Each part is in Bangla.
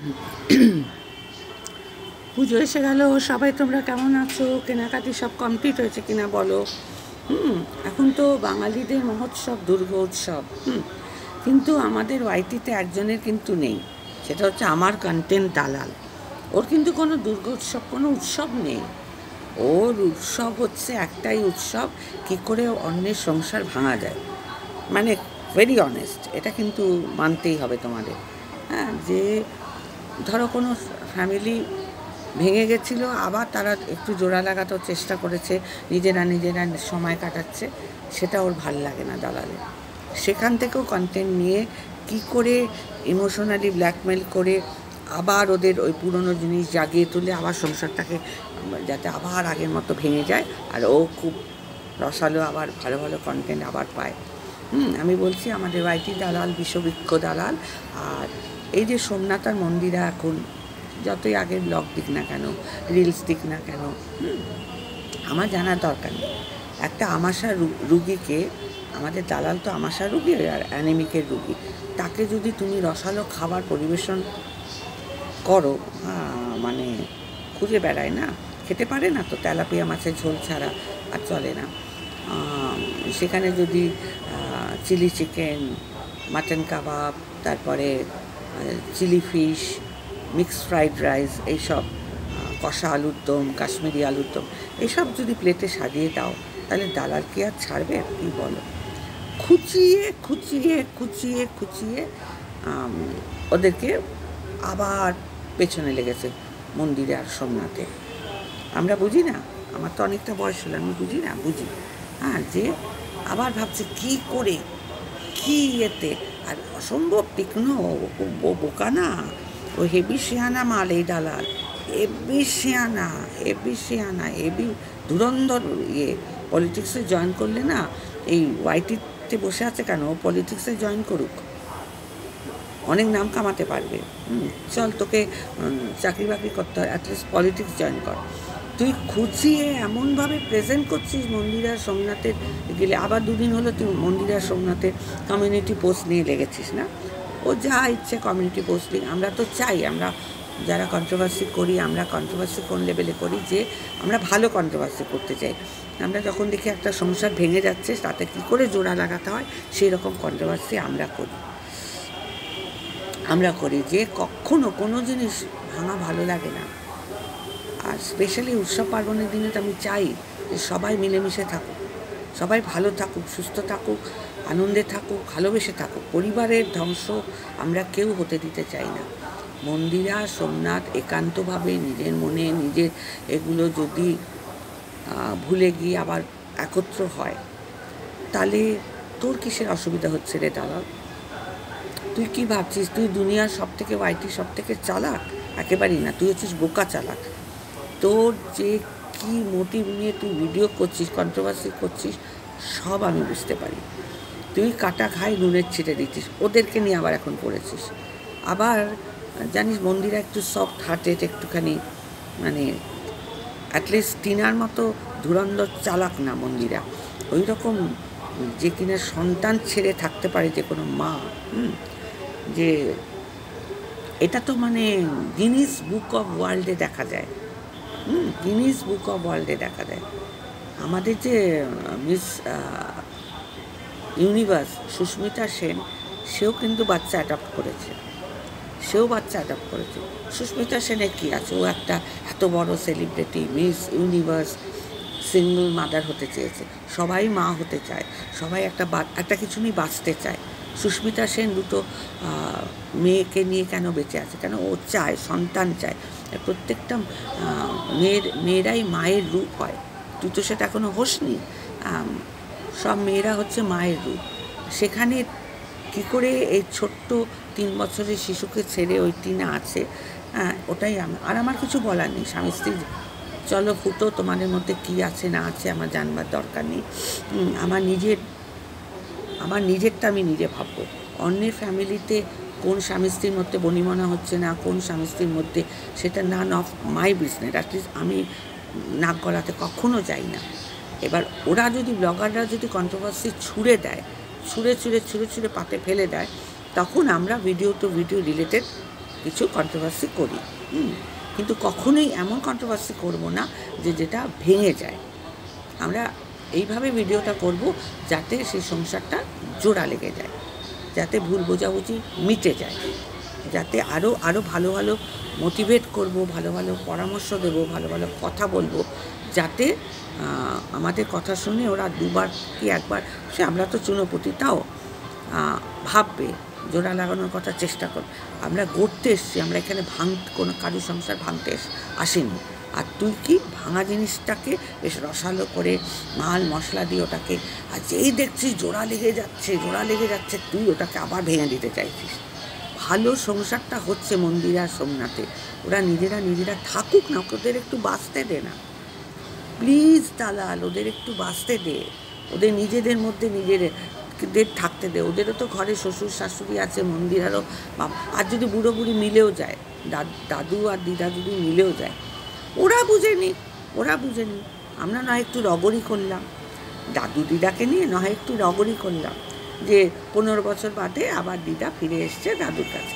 পুজো এসে গেল, সবাই তোমরা কেমন আছো? কেনাকাটি সব কমপ্লিট হয়েছে কিনা বলো? হুম, এখন তো বাঙালিদের মহোৎসব, দুর্গা উৎসব, হুম। কিন্তু আমাদের ওয়াইটিতে একজনের কিন্তু নেই, সেটা হচ্ছে আমার কন্টেন্ট দালাল। ওর কিন্তু কোনো দুর্গা উৎসব, কোনো উৎসব নেই। ওর উৎসব হচ্ছে একটাই উৎসব, কি করে অন্যের সংসার ভাঙা যায়। মানে ভেরি অনেস্ট এটা কিন্তু মানতেই হবে তোমাদের। হ্যাঁ যে ধরো কোনো ফ্যামিলি ভেঙে গেছিল, আবার তারা একটু জোড়া লাগাতেও চেষ্টা করেছে, নিজেরা নিজেরা সময় কাটাচ্ছে, সেটা ওর ভালো লাগে না দালালে। সেখান থেকেও কন্টেন্ট নিয়ে কি করে ইমোশনালি ব্ল্যাকমেল করে আবার ওদের ওই পুরনো জিনিস জাগিয়ে তুলে, আবার সংসারটাকে যাতে আবার আগের মতো ভেঙে যায়, আর ও খুব রসালো, আবার ভালো ভালো কন্টেন্ট আবার পায়। হুম, আমি বলছি আমাদের ওয়াইটি দালাল বিশ্ববৃক্ষ দালাল, আর এই যে সোমনাথার মন্দিরা এখন, যতই আগের ব্লগ দিক না কেন রিলস দিক না কেন আমার জানার দরকার নেই। একটা আমাশা রুগীকে, আমাদের দালাল তো আমাশা রুগী আর অ্যানিমিকের রুগী, তাকে যদি তুমি রসালো খাবার পরিবেশন করো মানে খুঁজে বেড়ায় না, খেতে পারে না তো তেলাপিয়া মাছের ঝোল ছাড়া আর চলে না। সেখানে যদি চিলি চিকেন, মাটন কাবাব, তারপরে chilli fish mix fried rice এইসব কষা আলুর দম, কাশ্মীরি আলুর দম, এইসব যদি প্লেটে সাজিয়ে দাও, তাহলে দালাল কি আর ছাড়বে? কি বলো? খুচিয়ে খুচিয়ে খুচিয়ে খুচিয়ে ওদেরকে আবার পেছনে লেগেছে মন্দিরে আর সোমনাথে। আমরা বুঝি না? আমার তো অনেকটা বয়স হলো, আমি বুঝি না? বুঝি। হ্যাঁ যে আবার ভাবছে কি করে, কি এতে আর অসম্ভব তীক্ষ্ণ বোকা না ও হেবি শেয়ানা মাল এই ডালার। হেবি শেয়ানা হেবি শেয়ানা, হেবি ধুরন্ধর ইয়ে। পলিটিক্সে জয়েন করলে না, এই ওয়াইটিতে বসে আছে কেন? ও পলিটিক্সে জয়েন করুক। অনেক নাম কামাতে পারবে। চল তোকে চাকরি বাকরি করতে হয় অ্যাটলিস্ট পলিটিক্স জয়েন কর। তুই খুঁচিয়ে এমনভাবে প্রেজেন্ট করছিস মন্দিরা সোমনাথের গেলে, আবার দুদিন হলো তুই মন্দিরা সোমনাথের কমিউনিটি পোস্ট নিয়ে লেগেছিস না? ও যা ইচ্ছে কমিউনিটি পোস্ট দিক আমরা তো চাই, আমরা যারা কন্ট্রোভার্সি করি, আমরা কন্ট্রোভার্সি কোন লেভেলে করি যে আমরা ভালো কন্ট্রোভার্সি করতে চাই। আমরা যখন দেখি একটা সংসার ভেঙে যাচ্ছে, তাতে কী করে জোড়া লাগাতে হয়? সেই রকম কন্ট্রোভার্সি আমরা করি। আমরা করি যে কখনো কোনো জিনিস ভাঙা ভালো লাগে না। স্পেশালি উৎসব পার্বণের দিনে তো আমি চাই যে সবাই মিলেমিশে থাকুক, সবাই ভালো থাকুক, সুস্থ থাকুক, আনন্দে থাকুক, ভালোবেসে থাকুক। পরিবারের ধ্বংস আমরা কেউ হতে দিতে চাই না। মন্দিরা, সোমনাথ একান্তভাবে নিজের মনে নিজের এগুলো যদি ভুলে গিয়ে আবার একত্র হয়, তাহলে তোর কিসের অসুবিধা হচ্ছে রে দালাল? তুই কি ভাবছিস? তুই দুনিয়ার সব থেকে ওয়াইটি সব থেকে চালাক? একেবারেই না, তুই হচ্ছিস বোকা চালাক। তোর যে কি মোটিভ নিয়ে তুই ভিডিও করছিস কন্ট্রোভার্সি করছিস সব আমি বুঝতে পারি। তুই কাটা খাই নুনের ছিটে দিচ্ছিস ওদেরকে নিয়ে আবার এখন পড়েছিস। আবার জানিস মন্দিরা একটু সফট হার্টেড একটুখানি মানে অ্যাটলিস্ট টিনার মতো ধুরন্ধর চালাক না মন্দিরা। ওই রকম যে কিনা সন্তান ছেড়ে থাকতে পারে যে কোনো মা হুম, যে এটা তো মানে গিনিস বুক অফ ওয়ার্ল্ডে দেখা যায়। গিনিস বুক অফ ওয়ার্ল্ডে দেখা দেয় আমাদের যে মিস ইউনিভার্স সুস্মিতা সেন, সেও কিন্তু বাচ্চা অ্যাডাপ্ট করেছে। সেও বাচ্চা অ্যাডাপ্ট করেছে। সুস্মিতা সেনের কী আছে? ও একটা এত বড় celebrity Miss Universe single mother হতে চেয়েছে। সবাই মা হতে চায়। সবাই একটা একটা কিছু নিয়ে বাঁচতে চায়। সুস্মিতা সেন দুটো মেয়েকে নিয়ে কেন বেঁচে আছে? কেন? ও চায়, সন্তান চায়। প্রত্যেকটা মেয়ের, মেয়েরাই মায়ের রূপ হয়। তুই তো সেটা এখনও হোসনি সব মেয়েরা হচ্ছে মায়ের রূপ। সেখানে কি করে এই ছোট্ট তিন বছরের শিশুকে ছেড়ে ওই টিনা আছে ওটাই আমি, আর আমার কিছু বলার নেই। স্বামী স্ত্রী, চলো ফুটো, তোমাদের মধ্যে কি আছে, না আছে আমার জানবার দরকার নেই। আমার নিজের, আমার নিজেরটা আমি নিজে ভাববো। অন্যের ফ্যামিলিতে কোন স্বামী স্ত্রীর মধ্যে বনিমনা হচ্ছে না, কোন স্বামী স্ত্রীর মধ্যে সেটা none of my business at least আমি নাক গলাতে কখনো যাই না। এবার ওরা যদি ব্লগাররা যদি কন্ট্রোভার্সি ছুঁড়ে দেয়, ছুঁড়ে ছুঁড়ে ছুঁড়ে ছুঁড়ে পাতে ফেলে দেয়, তখন আমরা ভিডিও টু ভিডিও রিলেটেড কিছু কন্ট্রোভার্সি করি। কিন্তু কখনোই এমন কন্ট্রোভার্সি করব না যে যেটা ভেঙে যায়। আমরা এইভাবে ভিডিওটা করব যাতে সেই সংসারটা জোড়া লেগে যায়। যাতে ভুল বোঝাবুঝি মিটে যায়। যাতে আরও আরও ভালো ভালো মোটিভেট করব, ভালো ভালো পরামর্শ দেব, ভালো ভালো কথা বলব, যাতে আমাদের কথা শুনে ওরা দুবার কি একবার, সে আমরা তো চুনোপতি, তাও ভাববে, জোড়া লাগানোর কথা চেষ্টা কর আমরা গড়তে এসছি, আমরা এখানে ভাঙ, কোনো কারু সংসার ভাঙতে আসেনি। আর তুই কি ভাঙা জিনিসটাকে বেশ রসালো করে মাল মশলা দিয়ে ওটাকে, আর যেই দেখছিস জোড়া লেগে যাচ্ছে, জোড়া লেগে যাচ্ছে, তুই ওটাকে আবার ভেঙে দিতে চাইছিস। ভালো সংসারটা হচ্ছে মন্দিরা সোমনাথে। ওরা নিজেরা নিজেরা থাকুক না, ওদের একটু বাঁচতে দে না। প্লিজ দালাল, ওদের একটু বাঁচতে দে। ওদের নিজেদের মধ্যে নিজেদের থাকতে দে। ওদেরও তো ঘরে শ্বশুর শাশুড়ি আছে, মন্দিরারও আর যদি বুড়ো বুড়ি মিলেও যায় দাদু আর দিদা যদি মিলেও যায় ওরা বুঝেনি ওরা বুঝেনি আমরা নয় একটু রগরি করলাম। দাদু দিদাকে নিয়ে নয় একটু রগরি করলাম যে পনেরো বছর বাদে আবার দিদা ফিরে এসছে দাদুর কাছে।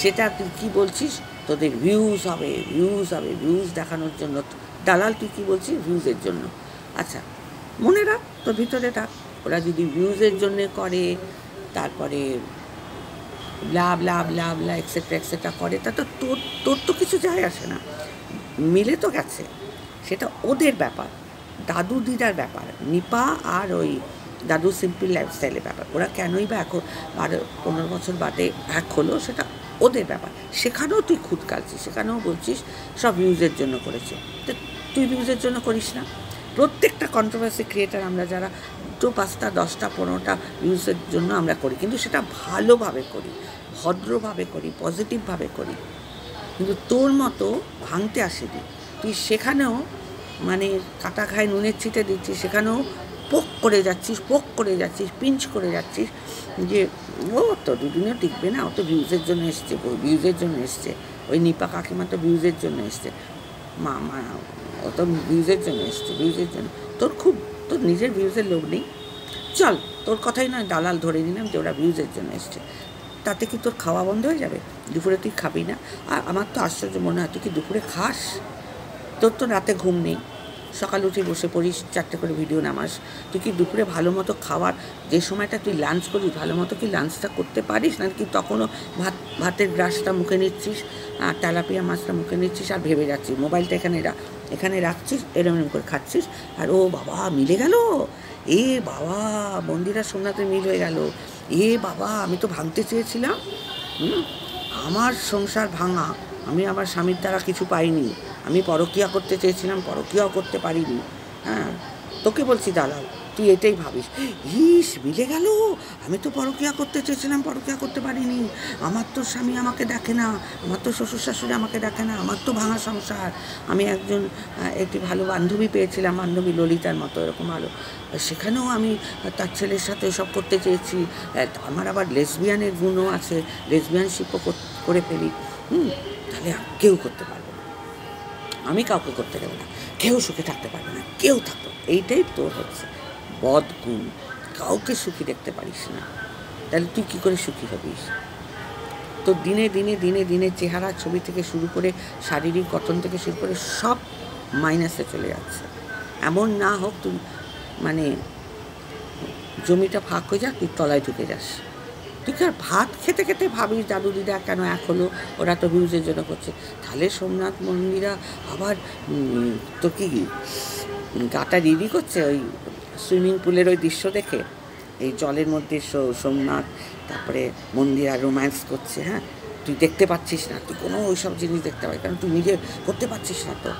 সেটা তুই কী বলছিস? তোদের ভিউজ হবে ভিউজ হবে ভিউজ দেখানোর জন্য। দালাল, তুই কী বলছিস? ভিউজের জন্য। আচ্ছা মনে রাখ, তোর ভিতরে রাখ। ওরা যদি ভিউজের জন্যে করে, তারপরে লাভ লাভ লাভ লা এক্সেট্রা এক্সেট্রা করে, তা তো তোর তোর তো কিছু যায় আসে না। মিলে তো গেছে। সেটা ওদের ব্যাপার, দাদু দিদার ব্যাপার। নিপা আর ওই দাদু সিম্পল লাইফস্টাইলের ব্যাপার। ওরা কেনই বা এখন বারো, পনেরো বছর বাদে এক হলো, সেটা ওদের ব্যাপার। সেখানেও তুই খুদ কালছিস, সেখানেও বলছিস, সব ভিউজের জন্য করেছে। তো তুই ভিউজের জন্য করিস না। প্রত্যেকটা কন্ট্রোভার্সি ক্রিয়েটার আমরা যারা দুটো, পাঁচটা, দশটা, পনেরোটা ভিউজের জন্য আমরা করি। কিন্তু সেটা ভালোভাবে করি, ভদ্রভাবে করি পজিটিভভাবে করি। কিন্তু তোর মতো ভাঙতে আসেনি। তুই সেখানেও মানে কাটা খায় নুনের ছিটে দিচ্ছিস, সেখানেও পোক করে যাচ্ছিস, পোক করে যাচ্ছিস, পিঞ্চ করে যাচ্ছিস যে, ও তো দুদিনও টিকবে না অত ভিউজের জন্য এসছে ভিউজের জন্য এসছে। ওই নিপা কাকিমা তো ভিউজের জন্য এসছে। মা মা, ও তো ভিউজের জন্য এসছে, ভিউজের জন্য। তোর খুব, তোর নিজের ভিউজের লোক নেই। চল, তোর কথাই নয়, দালাল ধরে নিলাম যে ওরা ভিউজের জন্য এসছে। তাতে কি তোর খাওয়া বন্ধ হয়ে যাবে? দুপুরে তুই খাবি না। আর আমার তো আশ্চর্য মনে হয়, তুই কি দুপুরে খাস? তোর তো রাতে ঘুম নেই। সকাল উঠে বসে পড়িস, চারটে করে ভিডিও নামাস। তুই কি দুপুরে ভালো মতো খাওয়ার, যে সময়টা তুই লাঞ্চ করিস ভালো মতো কি লাঞ্চটা করতে পারিস? না কি তখনও ভাত, ভাতের গ্রাসটা মুখে নিচ্ছিস, আর তেলাপিয়া মাছটা মুখে নিচ্ছিস, আর ভেবে যাচ্ছিস, মোবাইলটা এখানে এখানে রাখছিস, এরম এরম করে খাচ্ছিস? আর ও বাবা, মিলে গেল? এ বাবা মন্দিরা সোমনাথে মিল হয়ে গেল। এ বাবা, আমি তো ভাঙতে চেয়েছিলাম। আমার সংসার ভাঙা, আমি আমার স্বামীর দ্বারা কিছু পাইনি। আমি পরকিয়া করতে চেয়েছিলাম, পরকিয়াও করতে পারিনি। হ্যাঁ তোকে বলছি দালাল তুই এটাই ভাবিস। ইস, মিলে গেল? আমি তো পরকিয়া করতে চেয়েছিলাম, পরকিয়া করতে পারিনি। আমার তো স্বামী আমাকে দেখে না, আমার তো শ্বশুর শাশুড়ি আমাকে দেখে না, আমার তো ভাঙা সংসার। আমি একজন একটি ভালো বান্ধবী পেয়েছিলাম, বান্ধবী ললিতার মতো, এরকম ভালো সেখানেও আমি তার ছেলের সাথে সব করতে চেয়েছি। আমার আবার লেসবিয়ানের গুণও আছে লেসবিয়ানশিপও করে ফেলি। হুম, তাহলে কেউ করতে পারবে না। আমি কাউকে করতে দেবো না। কেউ সুখে থাকতে পারবে না। কেউ থাকবে এইটাই তোর হচ্ছে। বদ গুণ কাউকে সুখী দেখতে পারিস না। তাহলে তুই কী করে সুখী হবিস? তো দিনে দিনে দিনে দিনে চেহারা ছবি থেকে শুরু করে শারীরিক গঠন থেকে শুরু করে সব মাইনাসে চলে যাচ্ছে। এমন না হোক তুই মানে জমিটা ফাঁক হয়ে যাক, তুই তলায় ঢুকে যাস। তুই আর ভাত খেতে খেতে ভাবিস, দাদু দিদা, কেন এক হলো? ওরা তো ভিউজের জন্য করছে। তাহলে সোমনাথ মন্দিরা আবার তো কি, গাটা রিডি করছে ওই সুইমিং পুলের ওই দৃশ্য দেখে এই জলের মধ্যে সোমনাথ, তারপরে মন্দিরা রোম্যান্স করছে হ্যাঁ? তুই দেখতে পাচ্ছিস না, তুই কোনো ওই সব জিনিস দেখতে পাই কারণ তুই নিজে করতে পারছিস না তো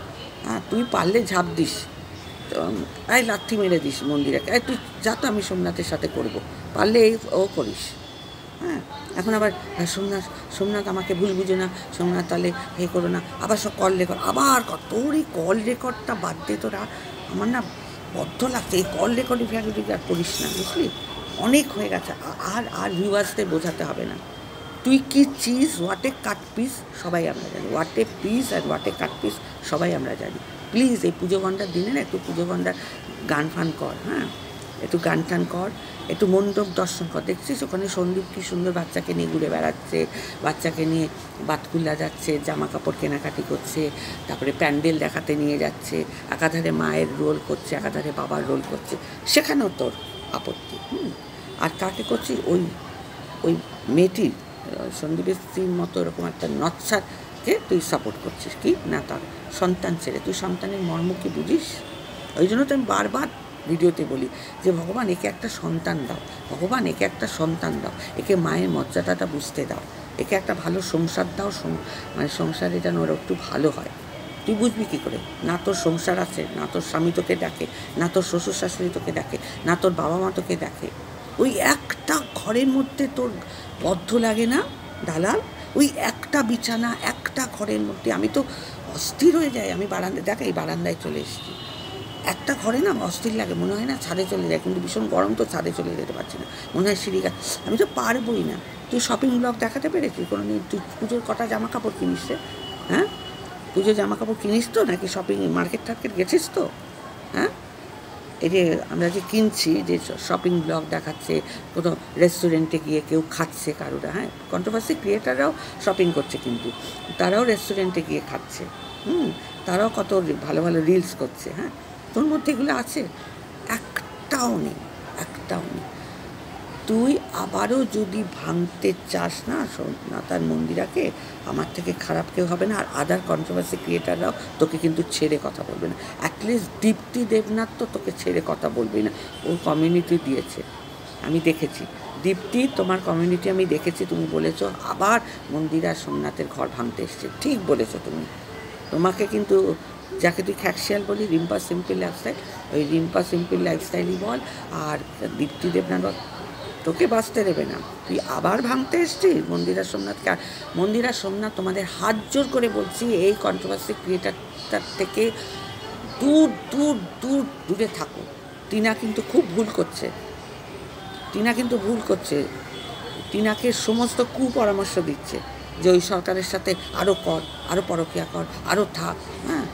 হ্যাঁ? তুই পারলে ঝাঁপ দিস, তো, এই লাথি মেরে দিস মন্দিরে এই তুই যা তো আমি সোমনাথের সাথে করব, পারলে এই ও করিস হ্যাঁ? এখন আবার সোমনাথ সোমনাথ আমাকে ভুল বুঝে না, সোমনাথ তাহলে হে করো না, আবার সব কল রেকর্ড আবার এই কল রেকর্ডটা বাদ দে তোরা, আমার না বদ্ধ লাগছে এই কল রেকর্ডিং ফ্যাক্টরি আর করিস না, বুঝলি? অনেক হয়ে গেছে। আর আর ভিউয়ার্সদের বোঝাতে হবে না। তুই কি চিজ হোয়াট কাট পিস সবাই আমরা জানি। হোয়াট পিস আর হোয়াট কাট পিস সবাই আমরা জানি। প্লিজ এই পুজো ঘণ্টার দিনে না একটু পুজো ঘণ্টার গান ফান কর হ্যাঁ? একটু গান টান কর, একটু মণ্ডপ দর্শন কর। দেখছিস ওখানে সন্দীপ কী সুন্দর বাচ্চাকে নিয়ে ঘুরে বেড়াচ্ছে, বাচ্চাকে নিয়ে বাতকুল্লা যাচ্ছে জামা কাপড় কেনাকাটি করছে, তারপরে প্যান্ডেল দেখাতে নিয়ে যাচ্ছে, একাধারে মায়ের রোল করছে, একাধারে বাবার রোল করছে। সেখানেও তোর আপত্তি, হুম? আর কাকে করছিস? ওই ওই মেয়েটির সন্দীপের স্ত্রীর মতো এরকম একটা নচ্ছাকে তুই সাপোর্ট করছিস, কি? না, তার সন্তান ছেড়ে। তুই সন্তানের মর্ম কি বুঝিস? ওই জন্য তো আমি বারবার ভিডিওতে বলি যে, ভগবান, একে একটা সন্তান দাও। ভগবান, একে একটা সন্তান দাও। একে মায়ের মর্যাদাটা বুঝতে দাও। একে একটা ভালো সংসার দাও। মানে সংসারে যেন ওরা একটু ভালো হয়। তুই বুঝবি কী করে? না তোর সংসার আছে, না তোর স্বামী তোকে ডাকে, না তোর শ্বশুর শাশুড়ি তোকে ডাকে, না তোর বাবা মা তোকে ডাকে। ওই একটা ঘরের মধ্যে তোর বদ্ধ লাগে না, দালাল? ওই একটা বিছানা, একটা ঘরের মধ্যে আমি তো অস্থির হয়ে যাই। আমি বারান্দায়, দেখ এই বারান্দায় চলে এসেছি। একটা ঘরে না অস্থির লাগে, মনে হয় না ছাদে চলে যায়, কিন্তু ভীষণ গরম তো ছাদে চলে যেতে পারছি না। মনে হয় সিঁড়ি আমি তো পারবই না। তুই শপিং ব্লগ দেখাতে পেরেছিস? কোনো দিন তুই পুজোর কটা জামা কাপড় কিনিস? হ্যাঁ? পুজোর জামা কাপড় কিনিস তো? নাকি শপিং মার্কেট টার্কেট গেছিস তো? হ্যাঁ? এই যে আমরা যে কিনছি, যে শপিং ব্লগ দেখাচ্ছে কোনো রেস্টুরেন্টে গিয়ে কেউ খাচ্ছে কারোরা হ্যাঁ? কন্ট্রোভার্সি ক্রিয়েটাররাও শপিং করছে কিন্তু। তারাও রেস্টুরেন্টে গিয়ে খাচ্ছে। হুম? তারাও কত ভালো ভালো রিলস করছে হ্যাঁ? তোর মধ্যে এগুলো আছে? একটাও নেই একটাও নেই। তুই আবারও যদি ভাঙতে চাস না সোমনাথার মন্দিরাকে, আমার থেকে খারাপ কেউ হবে না, আর আদার কন্ট্রোভার্সি ক্রিয়েটাররাও তোকে কিন্তু ছেড়ে কথা বলবে না। অ্যাটলিস্ট দীপ্তি দেবনাথ তো তোকে ছেড়ে কথা বলবে না। ওর কমিউনিটি দিয়েছে, আমি দেখেছি। দীপ্তি, তোমার কমিউনিটি আমি দেখেছি, তুমি বলেছ, আবার মন্দিরা সোমনাথের ঘর ভাঙতে এসছে। ঠিক বলেছ তুমি। তোমাকে কিন্তু যাকে তুই খ্যাকশিয়াল বলি রিম্পা সিম্পল লাইফস্টাইল ওই রিম্পা সিম্পল লাইফস্টাইলই বল, আর দীপ্তি দেবনাথ তোকে বাঁচতে দেবে না। তুই আবার ভাঙতে এসছিস? মন্দিরা সোমনাথকে মন্দিরা সোমনাথ তোমাদের হাত জোর করে বলছি, এই কন্ট্রোভার্সি ক্রিয়েটারটার থেকে দূর দূর দূর, দূরে থাকো। টিনা কিন্তু খুব ভুল করছে। টিনা কিন্তু ভুল করছে। টিনাকে সমস্ত কুপরামর্শ দিচ্ছে যে ওই সরকারের সাথে আরও কর আরও পরকিয়া কর আরও থাক হ্যাঁ?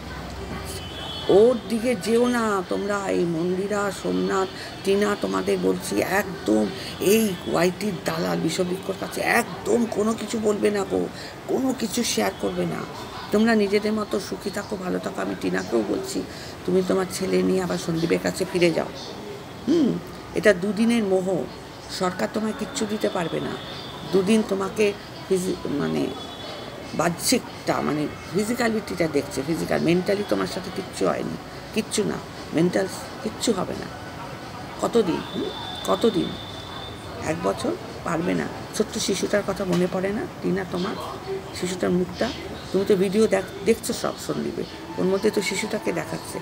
ওর দিকে যেও না, তোমরা এই মন্দিরা, সোমনাথ, টিনা তোমাদের বলছি একদম এই ওয়াইটির দালাল বিশ্ববিক্ষর কাছে একদম কোনো কিছু বলবে না গো, কোনো কিছু শেয়ার করবে না। তোমরা নিজেদের মতো সুখী থাকো, ভালো থাকো, আমি টিনাকেও বলছি, তুমি তোমার ছেলে নিয়ে আবার সন্দীপের কাছে ফিরে যাও। হুম, এটা দুদিনের মোহ, সরকার তোমায় কিচ্ছু দিতে পারবে না। দুদিন তোমাকে মানে বাহ্যিকটা মানে ফিজিক্যালিটিটা দেখছে। ফিজিক্যাল মেন্টালি তোমার সাথে কিচ্ছু হয়নি। কিচ্ছু না। মেন্টাল কিচ্ছু হবে না। কতদিন? কতদিন? এক বছর? পারবে না। ছোট্ট শিশুটার কথা মনে পড়ে না? টিনা, তোমার? শিশুটার মুখটা? তুমি তো ভিডিও দেখ, দেখছ সব সন্দীপে। ওর মধ্যে তো শিশুটাকে দেখাচ্ছে।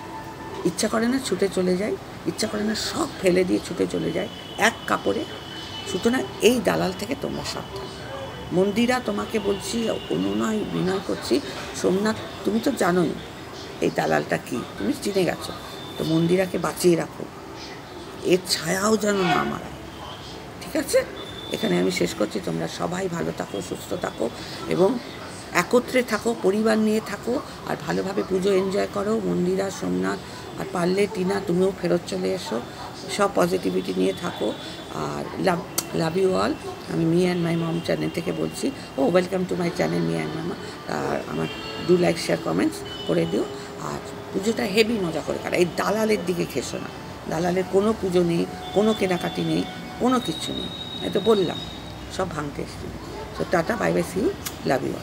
ইচ্ছা করে না ছুটে চলে যায়? ইচ্ছা করে না সব ফেলে দিয়ে ছুটে চলে যায়? এক কাপড়ে? সুতরাং এই দালাল থেকে তোমরা সাবধান। মন্দিরা, তোমাকে বলছি, অনুনয়, বিনয় করছি। সোমনাথ, তুমি তো জানোই এই দালালটা কি, তুমি চিনে গেছো। তো মন্দিরাকে বাঁচিয়ে রাখো। এর ছায়াও যেন না মারায়। ঠিক আছে? এখানে আমি শেষ করছি। তোমরা সবাই ভালো থাকো, সুস্থ থাকো এবং একত্রে থাকো, পরিবার নিয়ে থাকো আর ভালোভাবে পুজো এনজয় করো। মন্দিরা, সোমনাথ আর পারলে টিনা, তুমিও ফেরত চলে এসো। সব পজিটিভিটি নিয়ে থাকো আর লাভ লাভ ইউ অল আমি me and my mom channel থেকে বলছি ও welcome to my channel me and মামা আর আমার ডু লাইক শেয়ার কমেন্টস করে দিও। আর পুজোটা হেভি মজা করে কারণ এই দালালের দিকে খেসো না। দালালের কোনো পুজো নেই, কোনো কেনাকাটি নেই, কোনো কিছু নেই। এই তো বললাম, সব ভাঙতে এসছি। তো tata bye bye see love you